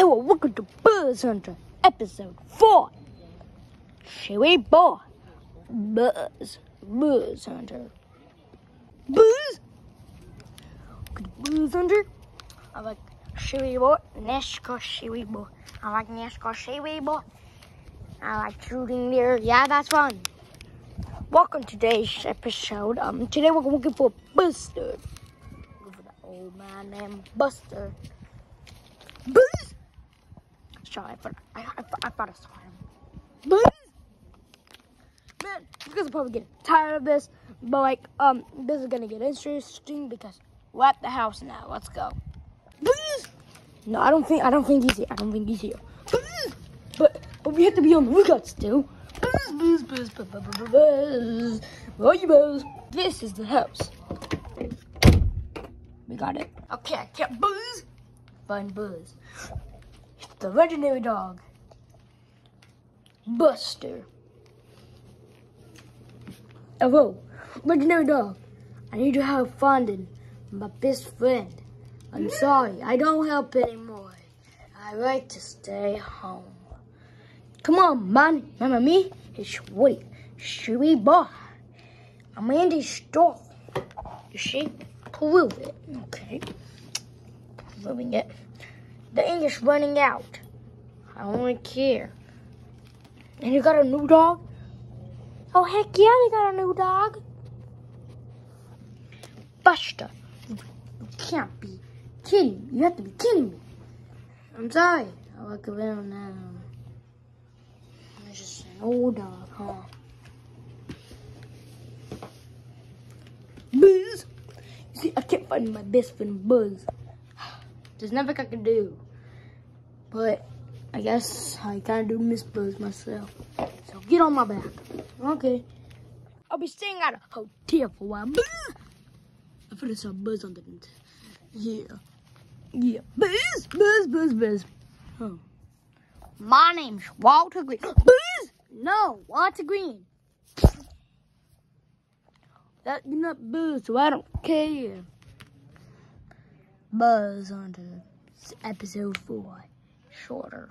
Hello, welcome to Buzz Hunter, episode 4. Chewy boy, Buzz, Buzz Hunter. Buzz! Buzz Hunter. I like Chewy boy, NASCAR Chewy boy. I like NASCAR Chewy boy. I like shooting there. Yeah, that's fun. Welcome to today's episode. Um, today we're looking for Buster. Looking for the old man named Buster. Buzz! Sorry, I thought I, I, I thought I saw him. Buzz! Man, you guys are probably getting tired of this, but like, um, this is gonna get interesting because we're at the house now. Let's go. No, I don't think I don't think he's here. I don't think he's here. But but we have to be on the lookout still. Oh, you buzz. This is the house. We got it. Okay, I can't buzz. Find Buzz. The legendary dog. Buster. Oh, Hello, legendary dog. I need to help finding my best friend. I'm sorry, I don't help anymore. I like to stay home. Come on, man. Remember me? It's Woody. Shoey boy. I'm Andy Stoll. You see? Prove it. Okay. Proving it. The ink is running out. I don't care. And you got a new dog? Oh, heck yeah, you got a new dog. Buster, you can't be kidding me. You have to be kidding me. I'm sorry. I look around now. It's just an old dog, huh? Buzz! You see, I can't find my best friend, Buzz. There's nothing I can do. But I guess I kind of do miss Buzz myself. So get on my back. Okay. I'll be staying at a hotel for a while. I feel some Buzz on the Yeah. Yeah. Buzz! Buzz, Buzz, Buzz. My name's Walter Green. Buzz! No, Walter Green. That, you're not Buzz, so I don't care. Buzz onto episode 4, shorter.